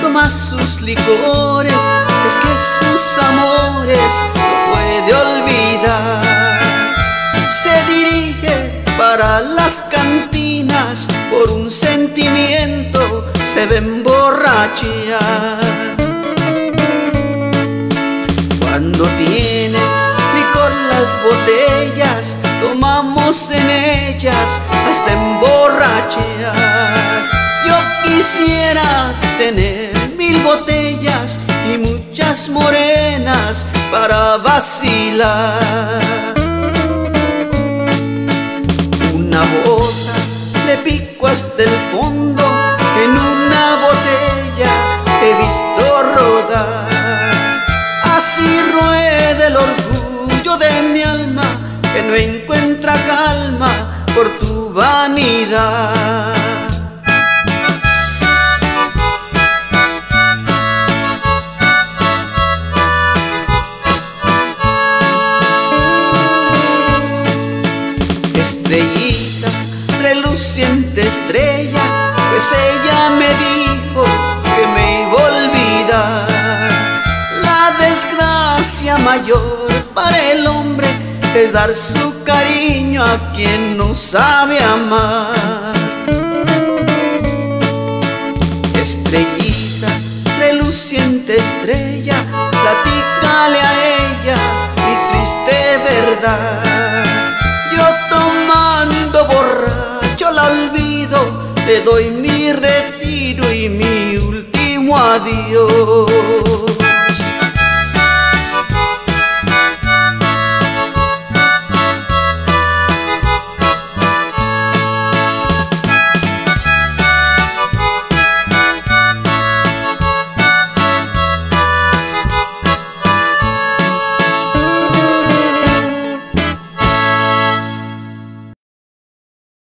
toma sus licores, es que sus amores no puede olvidar. Se dirige para las cantinas por un sentimiento, se ve. Cuando tiene licor las botellas, tomamos en ellas hasta emborrachar. Quisiera tener mil botellas y muchas morenas para vacilar. Una bota le pico hasta el fondo, en una botella he visto rodar. Así rueda el orgullo de mi alma que no encuentra calma por tu vanidad. Estrellita, reluciente estrella, pues ella me dijo que me iba a olvidar. La desgracia mayor para el hombre es dar su cariño a quien no sabe amar. Estrellita, reluciente estrella, platícale a ella mi triste verdad. Le doy mi retiro y mi último adiós.